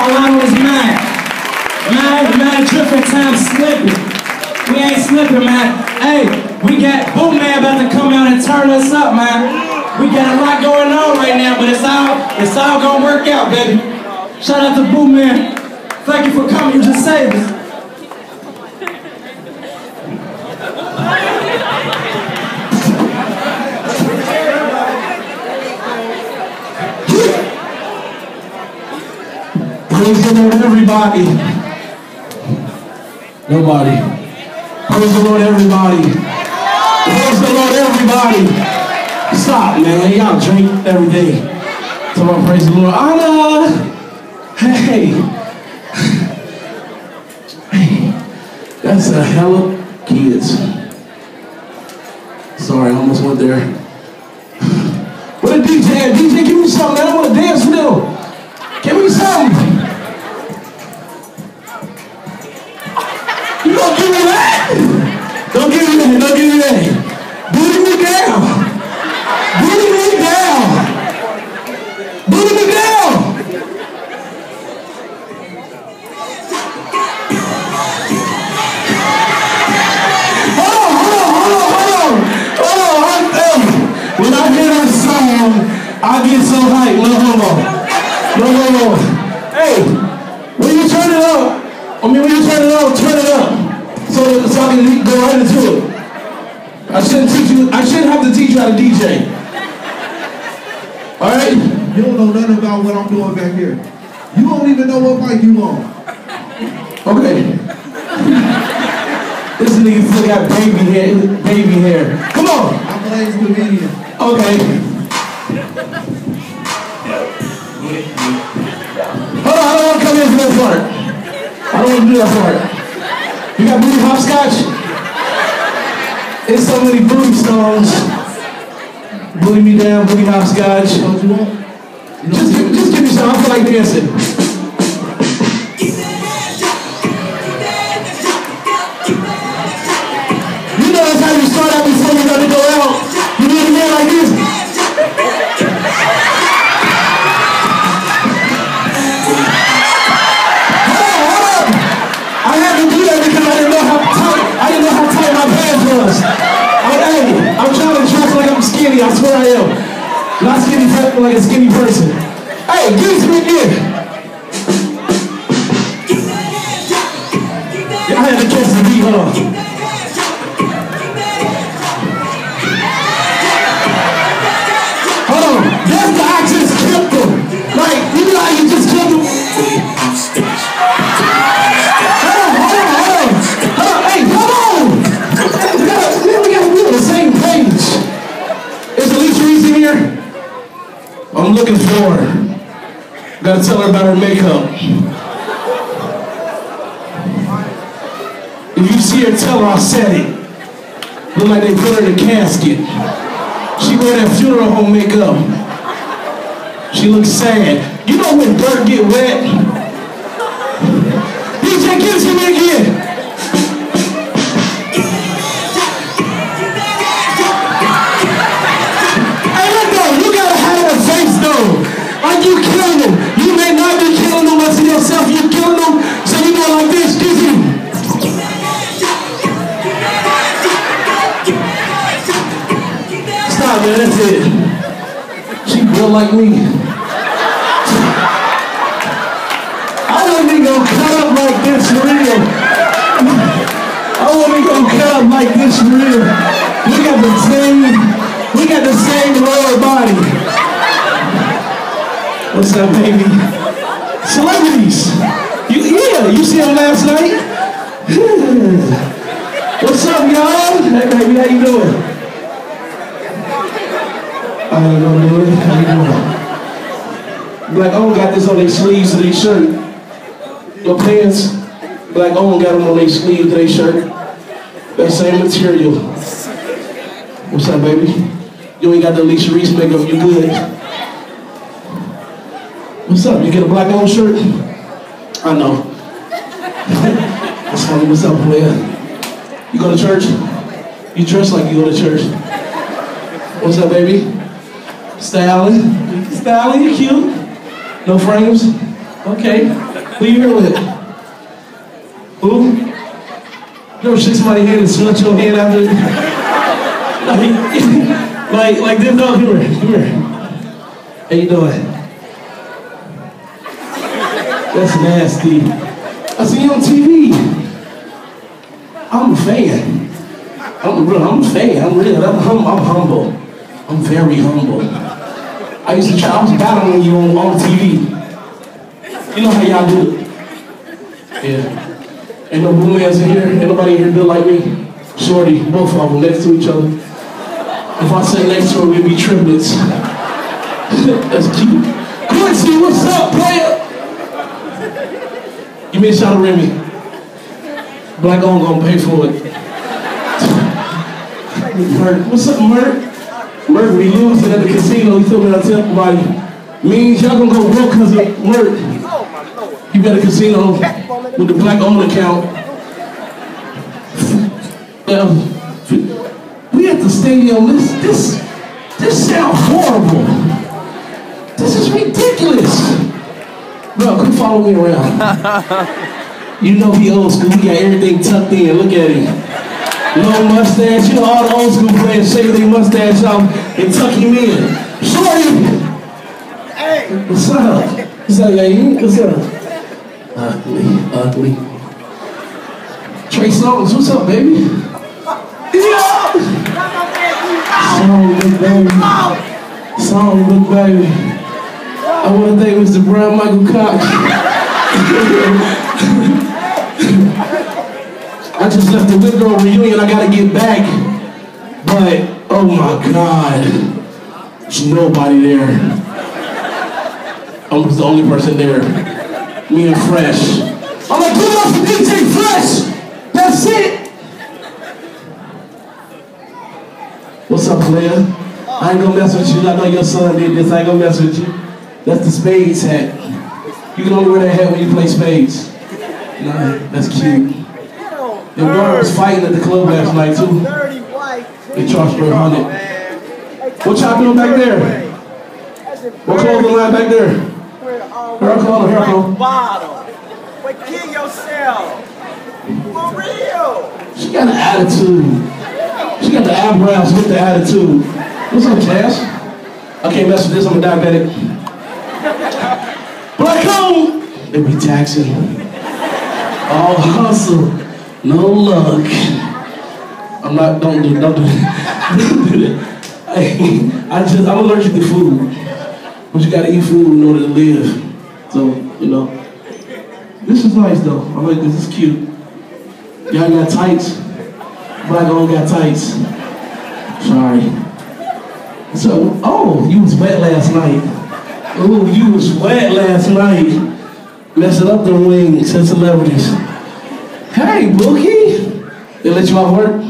All I mad. Mad, mad, time slipping. We ain't slipping, man. Hey, we got Booman about to come out and turn us up, man. We got a lot going on right now, but it's all it's all gonna work out, baby. Shout out to Booman. Thank you for coming. You just saved us. Praise the Lord, everybody. Nobody. Praise the Lord, everybody. Praise the Lord, everybody. Stop, man. Y'all drink every day. Come on, praise the Lord. Anna. Hey. That's a hell of kids. Sorry, I almost went there. Don't give me that. Don't give me that. Booty me down. Booty me down. Booty me down. Hold on, hold on, hold on, hold on. Hold on, on. When I hear that song, I get so hyped. No, hold on. No, hold on. Hey, when you turn it up, I mean, when you turn it up, turn it up. So, so I can go right into it. I shouldn't teach you, I shouldn't have to teach you how to DJ. All right? You don't know nothing about what I'm doing back here. You don't even know what mic you on. Okay. this nigga still got baby hair, baby hair. Come on. I'm Blaze Comedian. Okay. Hold on, I don't want to come in for that part. I don't want to do that part. You got booty hopscotch? It's so many booty stones. Booty me down, booty hopscotch. You know what you? You Just, give- just give me some. I feel like dancing. You know that's how you start out before Not skinny like a skinny person. Hey, give me again. Yeah, I had to catch the beat, hold on. I'm looking for her. Gotta tell her about her makeup. If you see her, tell her I said it. Look like they put her in a casket. She wear that funeral home makeup. She looks sad. You know when dirt get wet? DJ, give it to me again. Yourself, you killing them. So you go like this, dizzy. Stop, man, that's it. She built like me. I don't me to cut up like this for real. I want me to cut up like this for real. We got the same, we got the same lower body. What's up, baby? Celebrities. You, yeah, you see them last night? What's up, y'all? Hey, baby, how you doing? I don't know, dude. How you doing? Black Owned got this on their sleeves of their shirt. Your pants, Black Owned got them on their sleeves of their shirt. That same material. What's up, baby? You ain't got the Alicia Reece makeup, you good. What's up? You get a Black Owned shirt? I know. That's funny. What's up, player? You go to church? You dress like you go to church. What's up, baby? Styling. Styling, you cute. No frames? Okay. Who you here with? Who? You ever shake somebody's hand and snatch your hand after? like, like, like this dog, come here, come here. How you doing? That's nasty. I see you on TV. I'm a fan. I'm real, I'm a fan. I'm real. I'm, hum, I'm humble. I'm very humble. I used to try, I was battling you on, on TV. You know how y'all do it. Yeah. Ain't no boomers in here. Ain't nobody here built like me. Shorty, both of them next to each other. If I say next to her, we'd be triplets. That's cute. Quincy, what's up, player? Give me a shot of Remy. Black on gonna pay for it. Merk, what's up, Merk? Merk, we losing at the casino. He told me to tell everybody. Means y'all gonna go broke because of Merk. You got a casino with the black owned account. We at the stadium. This this this sounds horrible. This is ridiculous. Bro, come follow me around. you know he old school. He got everything tucked in. Look at him. No mustache. You know all the old school players shave their mustache off and tuck him in. Shorty. Hey. What's up? What's up, lady? What's up? Ugly, ugly. Trey Songz, what's up, baby? Yeah. Song, big baby. Song, big baby. I want to thank Mr. Brown Michael Cox. I just left the Girl reunion. I gotta get back. But, oh my God. There's nobody there. I was the only person there. Me and Fresh. I'm like, it up for DJ Fresh! That's it! What's up, player? I ain't gonna mess with you. I know your son did this. I ain't gonna mess with you. That's the spades hat. You can only wear that hat when you play spades. That's cute. The daughter was fighting at the club last night too. They charged her a hundred. What y'all doing back there? What clothing line back there? Her call, her. Bottom. But kill yourself. For real. She got an attitude. She got the eyebrows with the attitude. What's up, Cass? I can't mess with this. I'm a diabetic. Home. They be taxing. All hustle, no luck. I'm not. Don't do. Do. Don't do. I, I just. I'm allergic to food. But you gotta eat food in order to live. So you know. This is nice though. I like this. It's cute. Y'all got tights. Black on got tights. Sorry. So, oh, you was wet last night. Oh, you was wet last night. Messing up the wings and celebrities. Hey, Bookie. They let you off work?